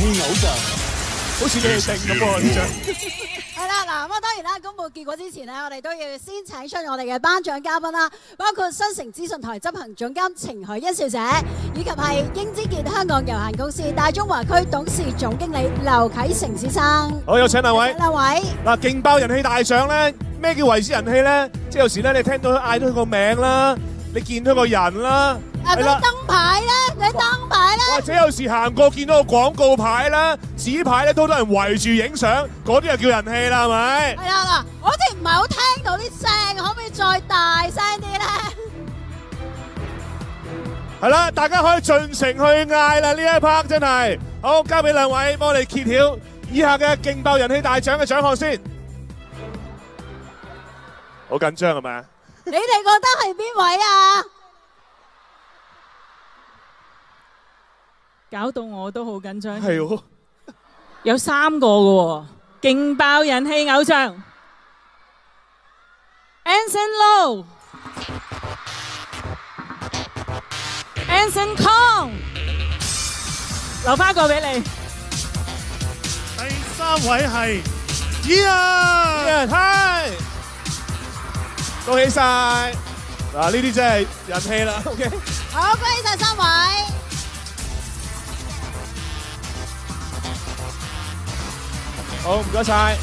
氣偶像，好似你哋定咁喎呢張。係啦，嗱咁啊，當然啦，公佈結果之前呢，我哋都要先請出我哋嘅頒獎嘉賓啦，包括新城資訊台執行總監程海欣小姐，以及係英之傑香港有限公司大中華區董事總經理劉啟成先生。好，有請兩位。請兩位。嗱，勁爆人氣大獎咧，咩叫為之人氣咧？即係有時咧，你聽到佢嗌到佢個名啦，你見到個人啦，啊，嗰啲燈牌咧，嗰啲燈牌咧。或者有時行過見到個廣告牌啦、紙牌咧，都多人圍住影相，嗰啲就叫人氣啦，係咪？係啦嗱，我哋唔係好聽到啲聲，可唔可以再大聲啲咧？係啦，大家可以盡情去嗌啦！呢一 part 真係好，交俾兩位幫我哋揭曉以下嘅勁爆人氣大獎嘅獎項先。好緊張係咪啊？你哋覺得係邊位啊？搞到我都好緊張。係喎，有三個嘅喎，勁爆人氣偶像，Anson Lo、Anson Kong，留翻個俾你。第三位係 Ian，係，恭喜晒！嗱，呢啲真係人氣啦。OK，好，恭喜晒三位。好，唔該晒，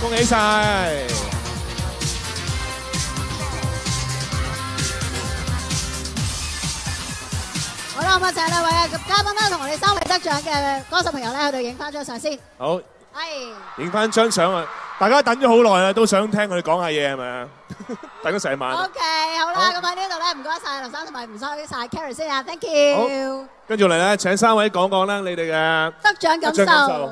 恭喜晒！好啦，咁啊，請兩位啊嘉賓啦，同我哋三位得獎嘅歌手朋友咧，去度影翻張相先。好，係。影翻張相啊！大家等咗好耐啦，都想聽佢哋講下嘢係咪啊？等咗成晚。OK，好啦，咁喺呢度咧，唔該晒劉生同埋唔該晒 Carrie 先啊，Thank you。跟住嚟咧，請三位講講啦，你哋嘅得獎感受。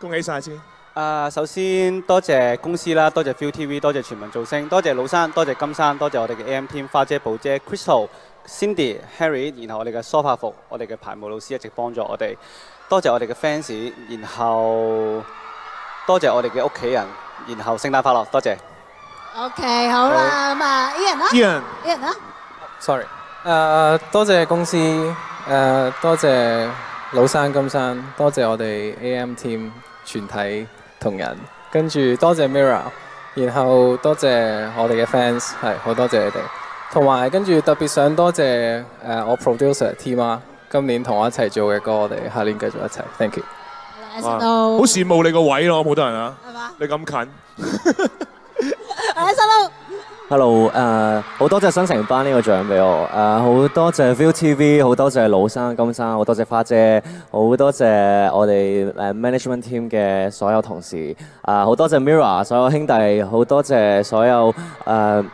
恭喜晒先。誒，首先多謝公司啦，多謝 ViuTV，多謝全民造星，多謝老生，多謝金山，多謝我哋嘅 AM team 花姐、寶姐、Crystal、Cindy、Harry，然後我哋嘅梳化服，我哋嘅排舞老師一直幫助我哋，多謝我哋嘅 fans，然後多謝我哋嘅屋企人，然後聖誕快樂，多謝。OK，好啦，咁啊，Ian 啦 Ian，Ian 啦，sorry，誒、多謝公司，誒、多謝老山金山，多謝我哋 AM team 全體同仁，跟住多謝 Mirror，然後多謝我哋嘅 fans，係好多謝你哋，同埋跟住特別想多謝誒、我 producer T 媽，今年同我一齊做嘅歌，我哋下年繼續一齊，thank you。哇好羨慕你個位咯，好多人啊，你咁近。阿新佬。Hello，誒、好多謝新城班呢個獎俾我，誒、好多謝 ViuTV，好多謝老生金生，好多謝花姐，好多謝我哋誒 management team 嘅所有同事，誒、好多謝 Mirror 所有兄弟，好多謝所有誒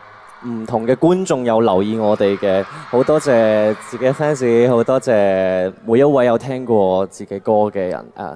唔、同嘅觀眾有留意我哋嘅，好多謝自己嘅 fans，好多謝每一位有聽過自己歌嘅人誒。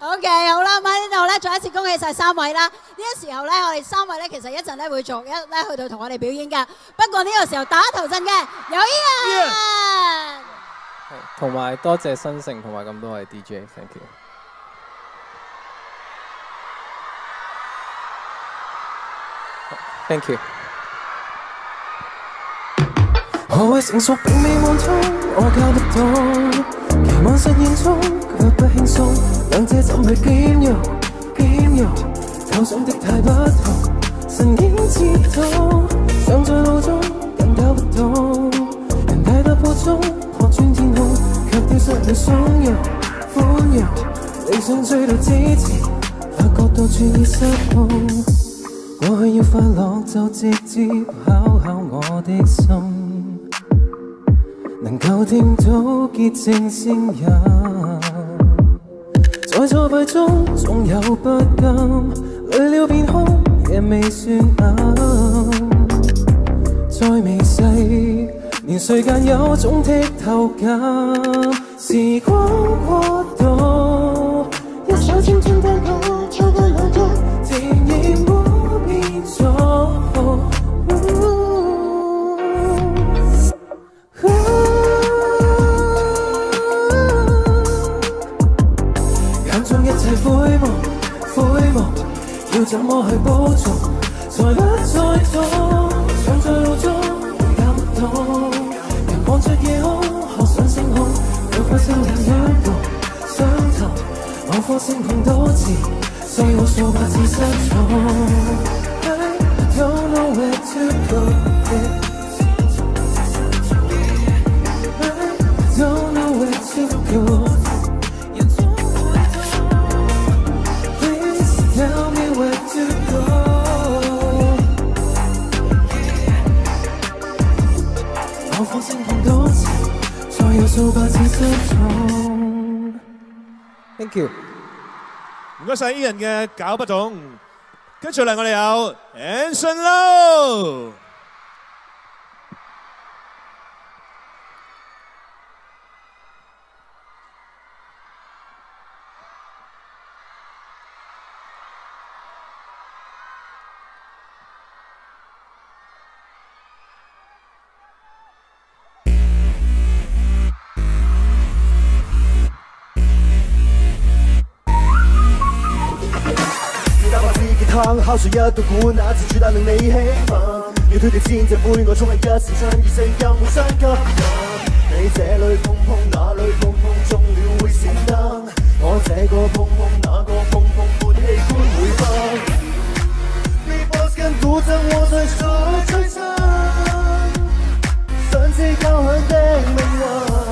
OK，好啦，咁喺呢度咧，再一次恭喜晒三位啦！呢個時候咧，我哋三位咧，其實一陣咧會逐一咧去到同我哋表演噶。不過呢個時候打頭陣嘅有 Ian，同埋多謝新城同埋咁多位 DJ，thank you。Thank you。何謂成熟並未望通，我搞不懂。期望實現中，卻不輕鬆。兩者怎去兼容？兼容，構想的太不同。神經刺痛，尚在路中，更搞不懂。人大踏步中，破穿天空，卻丟失了鬆容、寬容。理想追到之前，發覺到處已失控。过去要快樂就直接考考我的心，能夠聽到洁净声音，在挫败中总有不甘，累了便哭，也未算啱。再微细，年歲間有种剔透感，时光过渡，一首青春單曲，悔梦，悔梦，要怎么去补偿？才不再痛，想在路中感动，凝望着夜空，可上星空，有不相恋两个，伤痛，某颗星空多次，碎我数百次失重。I don't know where to go. Thank you。唔该晒 Ian 嘅搞不懂，跟住嚟我哋有 Anson Low。敲谁一到鼓，那节拍令你兴奋，要推跌千只杯，我冲劲一时上，异性又没相吸引。你这里碰碰，那里碰碰，中了会闪灯。我这个碰碰，那个碰碰，没器官会崩。你拨跟鼓震，我在所催生，相知交响的命运。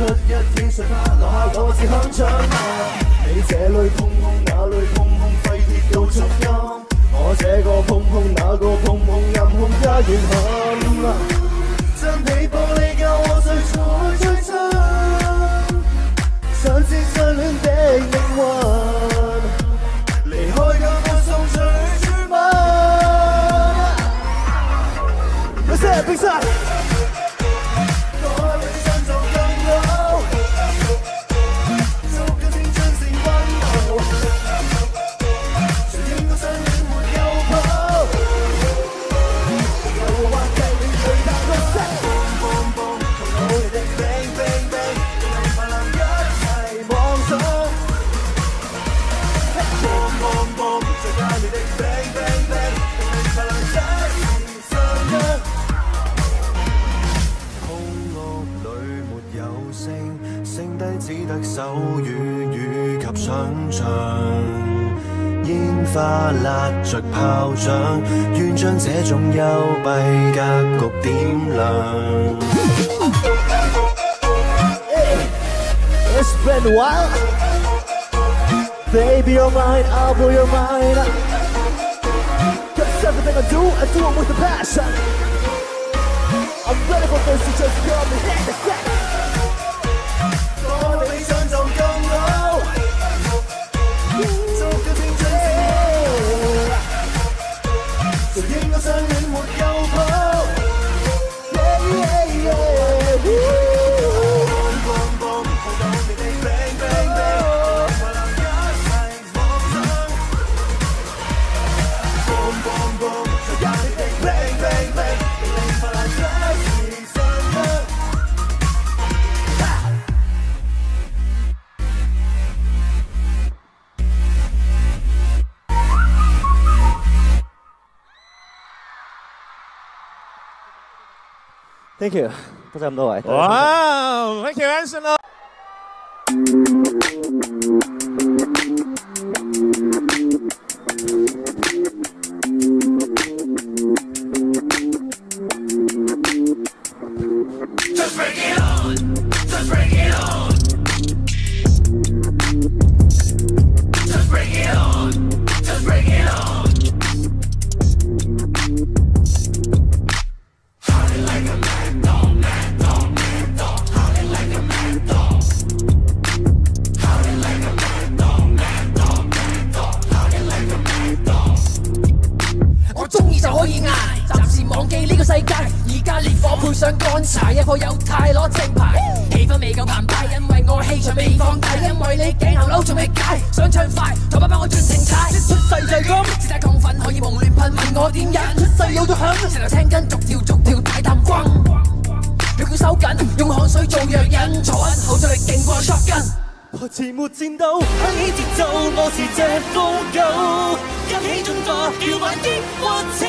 出一天碎花，留下我只鏗鏘啊！你這裏碰碰，那里碰碰，廢鐵到足音。我這個碰碰，那個碰碰，暗控一遠很。真皮玻璃教我最初最真，想知相戀的命運。離開夠我送最絕吻。有些冰山，有聲，剩低只得手語與及想像。煙花焫着炮仗，願將這種幽閉格局點亮。It's been a while. Baby, you're mine, I'll blow your mind. Cause everything I do, I do it with a passion. I'm ready for this, just Thank you，多謝咁多位。哇，thank you Anson 乾柴，一顆有太攞正牌，气氛未够澎湃，因为我气场未放大，因为你頸後扭仲未解，想唱快，就把把我盡情踩，出世就係咁，自帶亢奋可以蒙亂噴，問我点忍，出世有咗响，成頭青筋逐条逐条大啖轟，血管收紧，用汗水做药引，坐穩後再力劲过 shotgun。台前沒戰鬥，響起节奏，我是隻瘋狗，一起进化，搖擺抑或拯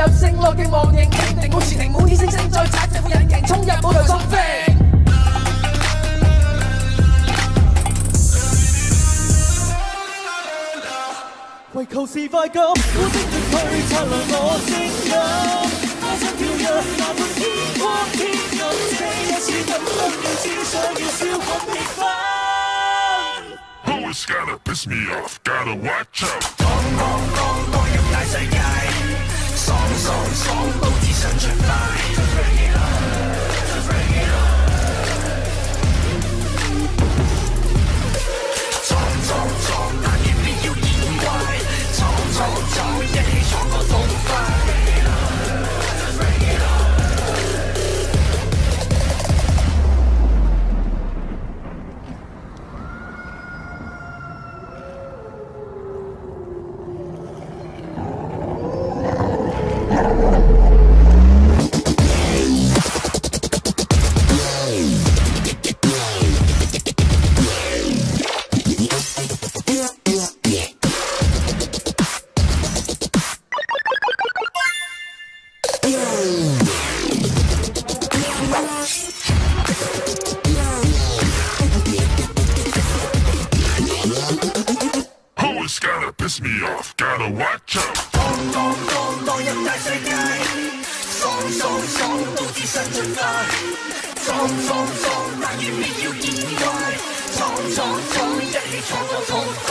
興，引人入勝，落勁忘形，傾定好前停，滿天星星再踩正副引擎，衝入舞台索飛。為求是快感，呼聲進去，擦亮我聲音。我想跳躍，哪怕天光天暗，這一次感動了，只想要燒滾氣氛。Always gotta piss me off, gotta watch out. 當入大世界，爽爽爽到只想盡快。冲冲，但愿你要意外。闖闖闖，一起冲冲冲